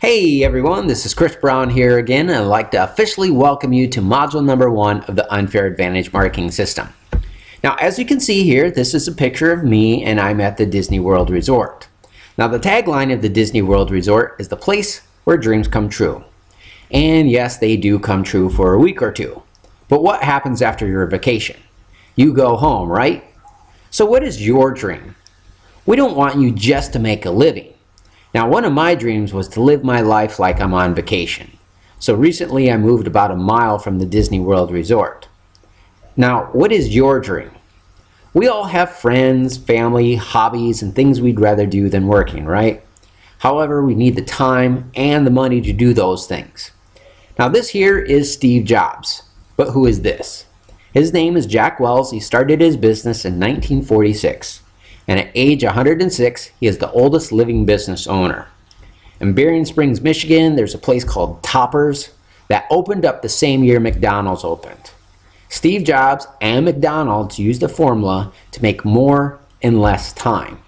Hey everyone, this is Chris Brown here again, and I'd like to officially welcome you to module number one of the Unfair Advantage Marketing System. Now, as you can see here, this is a picture of me and I'm at the Disney World Resort. Now, the tagline of the Disney World Resort is the place where dreams come true. And yes, they do come true for a week or two. But what happens after your vacation? You go home, right? So what is your dream? We don't want you just to make a living. Now, one of my dreams was to live my life like I'm on vacation. So recently I moved about a mile from the Disney World Resort. Now, what is your dream? We all have friends, family, hobbies, and things we'd rather do than working, right? However, we need the time and the money to do those things. Now, this here is Steve Jobs. But who is this? His name is Jack Wells. He started his business in 1946 and at age 106, he is the oldest living business owner. In Berrien Springs, Michigan, there's a place called Toppers that opened up the same year McDonald's opened. Steve Jobs and McDonald's used the formula to make more in less time.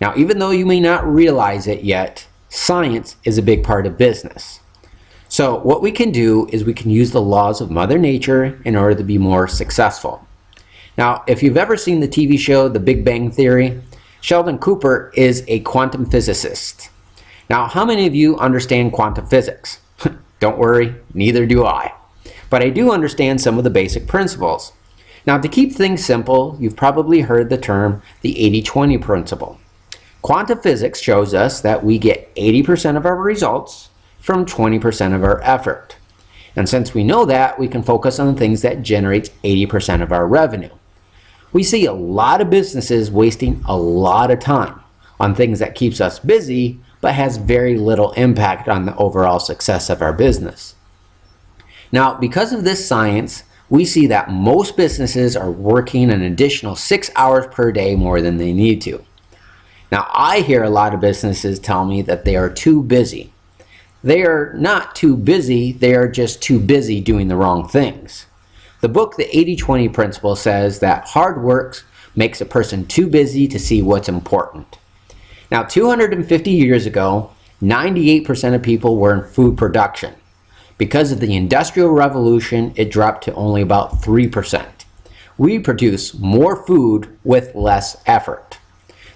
Now, even though you may not realize it yet, science is a big part of business. So what we can do is we can use the laws of Mother Nature in order to be more successful. Now, if you've ever seen the TV show The Big Bang Theory, Sheldon Cooper is a quantum physicist. Now, how many of you understand quantum physics? Don't worry, neither do I. But I do understand some of the basic principles. Now, to keep things simple, you've probably heard the term the 80-20 principle. Quantum physics shows us that we get 80% of our results from 20% of our effort. And since we know that, we can focus on the things that generate 80% of our revenue. We see a lot of businesses wasting a lot of time on things that keeps us busy but has very little impact on the overall success of our business. Now, because of this science, we see that most businesses are working an additional six hours per day more than they need to. Now, I hear a lot of businesses tell me that they are too busy. They are not too busy, they are just too busy doing the wrong things. The book, The 80-20 Principle, says that hard work makes a person too busy to see what's important. Now, 250 years ago, 98% of people were in food production. Because of the Industrial Revolution, it dropped to only about 3%. We produce more food with less effort.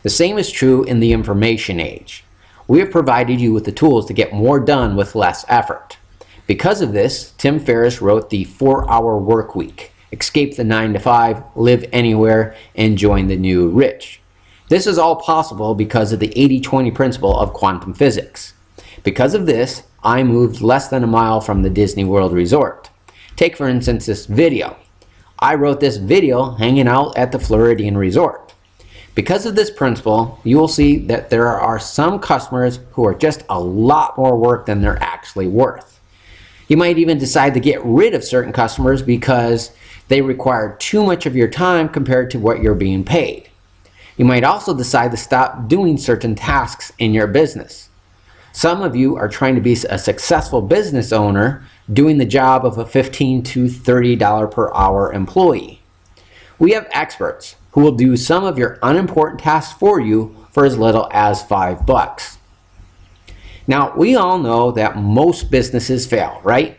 The same is true in the information age. We have provided you with the tools to get more done with less effort. Because of this, Tim Ferriss wrote the 4-Hour Work Week, Escape the 9 to 5, Live Anywhere, and Join the New Rich. This is all possible because of the 80-20 principle of quantum physics. Because of this, I moved less than a mile from the Disney World Resort. Take for instance this video. I wrote this video hanging out at the Floridian Resort. Because of this principle, you will see that there are some customers who are just a lot more work than they're actually worth. You might even decide to get rid of certain customers because they require too much of your time compared to what you're being paid. You might also decide to stop doing certain tasks in your business. Some of you are trying to be a successful business owner doing the job of a 15 to $30 per hour employee. We have experts who will do some of your unimportant tasks for you for as little as five bucks. Now, we all know that most businesses fail, right?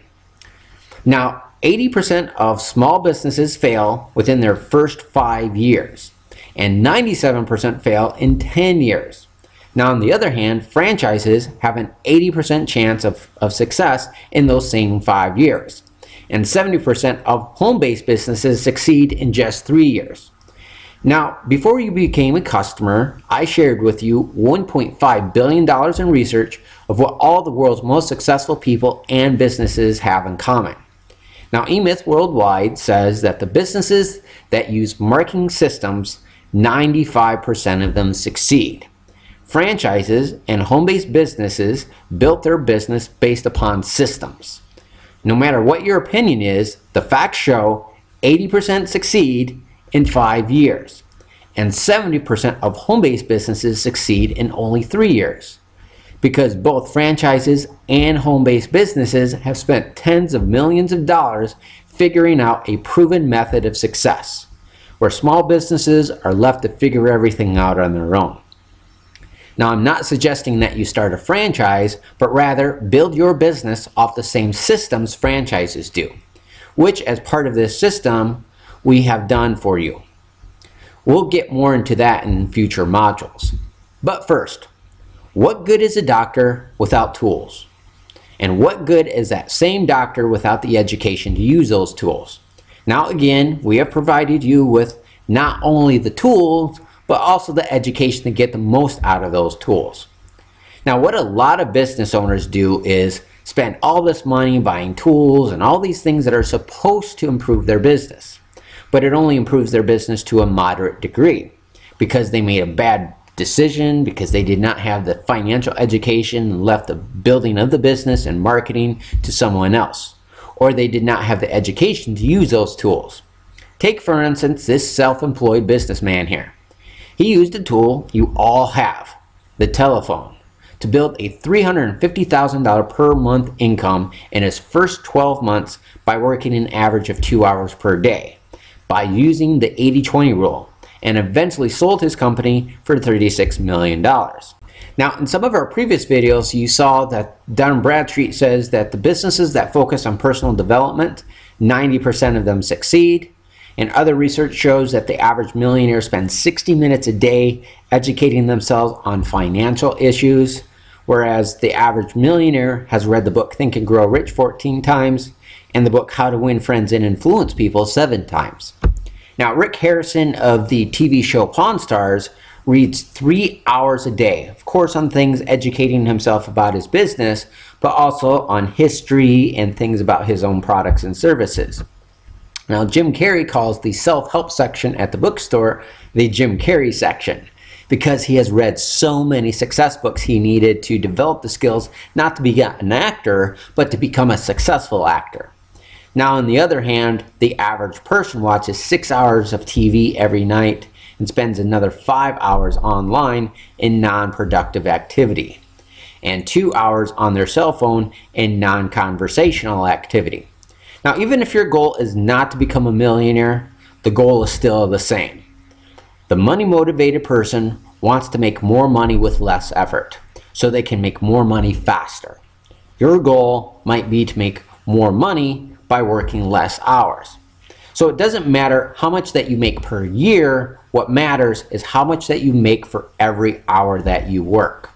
Now, 80% of small businesses fail within their first five years, and 97% fail in 10 years. Now, on the other hand, franchises have an 80% chance of, of success in those same five years, and 70% of home-based businesses succeed in just three years. Now, before you became a customer, I shared with you $1.5 billion in research of what all the world's most successful people and businesses have in common. Now, eMyth Worldwide says that the businesses that use marketing systems, 95% of them succeed. Franchises and home-based businesses built their business based upon systems. No matter what your opinion is, the facts show 80% succeed in five years. And 70% of home-based businesses succeed in only three years. Because both franchises and home-based businesses have spent tens of millions of dollars figuring out a proven method of success, where small businesses are left to figure everything out on their own. Now, I'm not suggesting that you start a franchise, but rather build your business off the same systems franchises do, which, as part of this system, we have done for you. We'll get more into that in future modules. But first, what good is a doctor without tools? And what good is that same doctor without the education to use those tools? Now again, we have provided you with not only the tools, but also the education to get the most out of those tools. Now what a lot of business owners do is spend all this money buying tools and all these things that are supposed to improve their business. But it only improves their business to a moderate degree because they made a bad decision because they did not have the financial education and left the building of the business and marketing to someone else. Or they did not have the education to use those tools. Take for instance this self-employed businessman here. He used a tool you all have, the telephone, to build a $350,000 per month income in his first 12 months by working an average of two hours per day by using the 80-20 rule and eventually sold his company for $36 million. Now, in some of our previous videos, you saw that Dun Bradstreet says that the businesses that focus on personal development, 90% of them succeed. And other research shows that the average millionaire spends 60 minutes a day educating themselves on financial issues, whereas the average millionaire has read the book Think and Grow Rich 14 times and the book How to Win Friends and Influence People seven times. Now, Rick Harrison of the TV show Pawn Stars reads three hours a day, of course, on things educating himself about his business, but also on history and things about his own products and services. Now, Jim Carrey calls the self help section at the bookstore the Jim Carrey section because he has read so many success books he needed to develop the skills not to be an actor, but to become a successful actor. Now, on the other hand, the average person watches six hours of TV every night and spends another five hours online in non productive activity, and two hours on their cell phone in non conversational activity. Now, even if your goal is not to become a millionaire, the goal is still the same. The money motivated person wants to make more money with less effort so they can make more money faster. Your goal might be to make more money by working less hours. So it doesn't matter how much that you make per year. What matters is how much that you make for every hour that you work.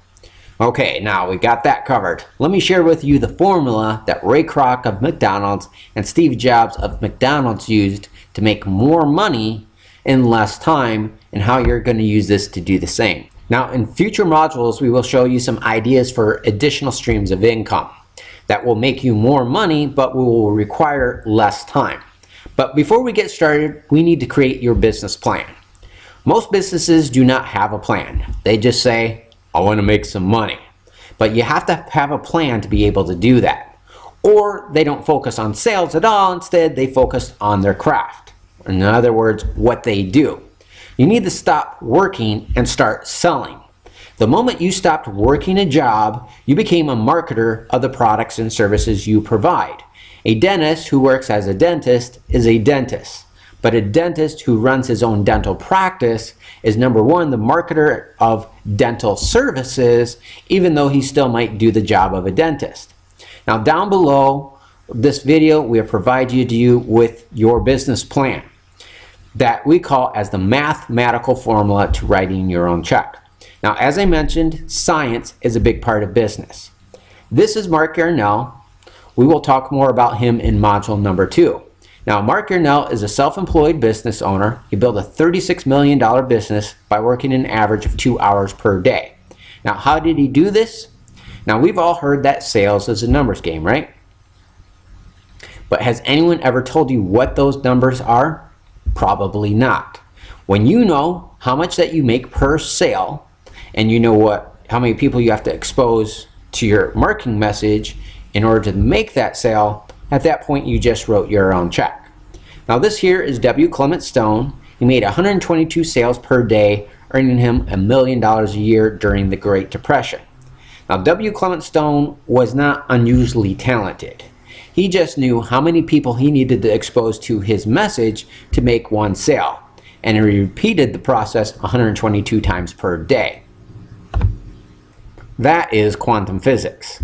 Okay, now we got that covered. Let me share with you the formula that Ray Kroc of McDonald's and Steve Jobs of McDonald's used to make more money in less time and how you're going to use this to do the same. Now in future modules we will show you some ideas for additional streams of income that will make you more money but will require less time. But before we get started, we need to create your business plan. Most businesses do not have a plan. They just say, I want to make some money. But you have to have a plan to be able to do that. Or they don't focus on sales at all. Instead, they focus on their craft. In other words, what they do. You need to stop working and start selling. The moment you stopped working a job, you became a marketer of the products and services you provide. A dentist who works as a dentist is a dentist. But a dentist who runs his own dental practice is number one, the marketer of dental services, even though he still might do the job of a dentist. Now down below this video, we have provided you with your business plan that we call as the mathematical formula to writing your own check. Now, as I mentioned, science is a big part of business. This is Mark Yarnell. We will talk more about him in module number two. Now, Mark Yarnell is a self-employed business owner. He built a $36 million business by working an average of two hours per day. Now, how did he do this? Now, we've all heard that sales is a numbers game, right? But has anyone ever told you what those numbers are? Probably not. When you know how much that you make per sale, and you know what how many people you have to expose to your marketing message in order to make that sale, at that point you just wrote your own check. Now this here is W. Clement Stone. He made 122 sales per day, earning him a million dollars a year during the Great Depression. Now W. Clement Stone was not unusually talented. He just knew how many people he needed to expose to his message to make one sale. And he repeated the process 122 times per day. That is quantum physics.